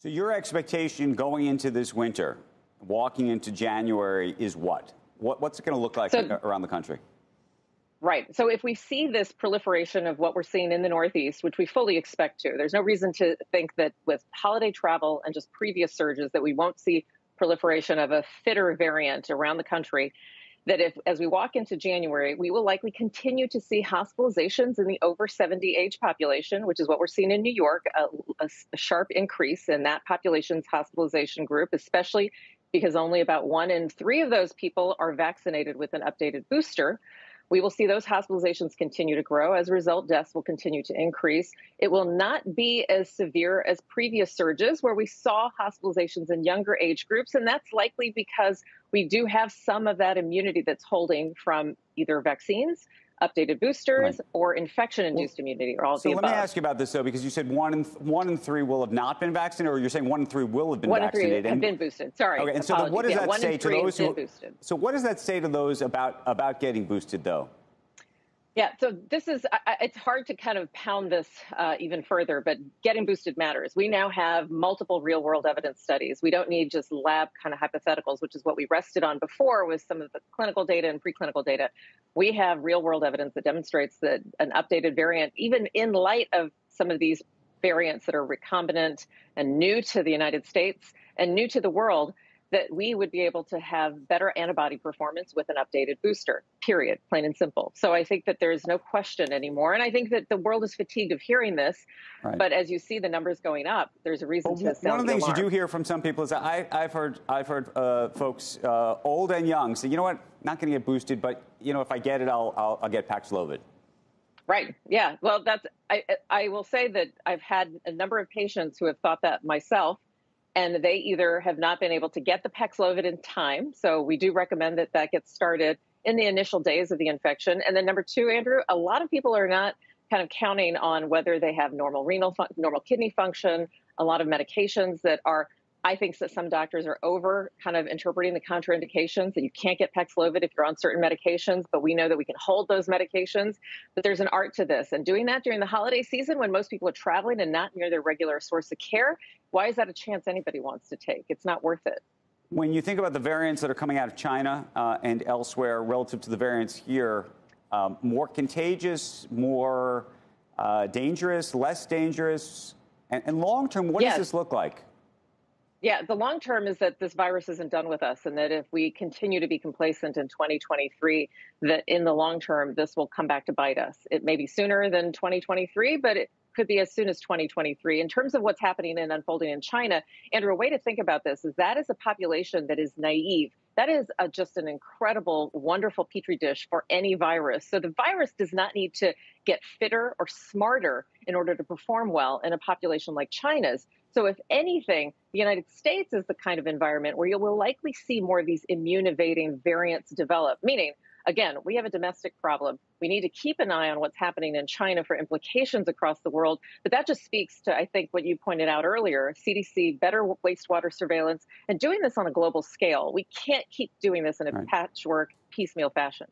So, your expectation going into this winter, walking into January, is what? what what's it going to look like so, around the country? Right. So if we see this proliferation of what we're seeing in the Northeast, which we fully expect to, there's no reason to think that with holiday travel and just previous surges that we won't see proliferation of a fitter variant around the country. That if, as we walk into January, we will likely continue to see hospitalizations in the over 70 age population, which is what we're seeing in New York, a, a, a sharp increase in that population's hospitalization group, especially because only about one in three of those people are vaccinated with an updated booster. We will see those hospitalizations continue to grow. As a result, deaths will continue to increase. It will not be as severe as previous surges where we saw hospitalizations in younger age groups. And that's likely because we do have some of that immunity that's holding from either vaccines updated boosters right. or infection-induced well, immunity, or all so of the above. So let me ask you about this though, because you said one in one in three will have not been vaccinated, or you're saying one in three will have been one vaccinated. One in three have been boosted. Sorry. Okay, and so what does yeah, that say to those who? Boosted. So what does that say to those about about getting boosted though? Yeah, so this is, it's hard to kind of pound this uh, even further, but getting boosted matters. We now have multiple real world evidence studies. We don't need just lab kind of hypotheticals, which is what we rested on before with some of the clinical data and preclinical data. We have real world evidence that demonstrates that an updated variant, even in light of some of these variants that are recombinant and new to the United States and new to the world, that we would be able to have better antibody performance with an updated booster, period, plain and simple. So I think that there's no question anymore. And I think that the world is fatigued of hearing this. Right. But as you see the numbers going up, there's a reason well, to sound One of the things alarm. you do hear from some people is that I, have heard, I've heard uh, folks, uh, old and young, say, you know what, not going to get boosted, but you know, if I get it, I'll, I'll, I'll get Paxlovid. Right. Yeah. Well, that's. I. I will say that I've had a number of patients who have thought that myself, and they either have not been able to get the Paxlovid in time. So we do recommend that that gets started in the initial days of the infection. And then number two, Andrew, a lot of people are not kind of counting on whether they have normal renal, fun- normal kidney function, a lot of medications that are I think that some doctors are over kind of interpreting the contraindications that you can't get Paxlovid if you're on certain medications, but we know that we can hold those medications. But there's an art to this. And doing that during the holiday season when most people are traveling and not near their regular source of care, why is that a chance anybody wants to take? It's not worth it. When you think about the variants that are coming out of China uh, and elsewhere relative to the variants here, um, more contagious, more uh, dangerous, less dangerous? And, and long term, what yes. does this look like? Yeah, the long term is that this virus isn't done with us, and that if we continue to be complacent in 2023, that in the long term, this will come back to bite us. It may be sooner than 2023, but it could be as soon as 2023. In terms of what's happening and unfolding in China, Andrew, a way to think about this is that is a population that is naive. That is a, just an incredible, wonderful petri dish for any virus. So the virus does not need to get fitter or smarter in order to perform well in a population like China's. So, if anything, the United States is the kind of environment where you will likely see more of these immune evading variants develop, meaning, again, we have a domestic problem. We need to keep an eye on what's happening in China for implications across the world. But that just speaks to, I think, what you pointed out earlier CDC, better wastewater surveillance, and doing this on a global scale. We can't keep doing this in a right. patchwork, piecemeal fashion.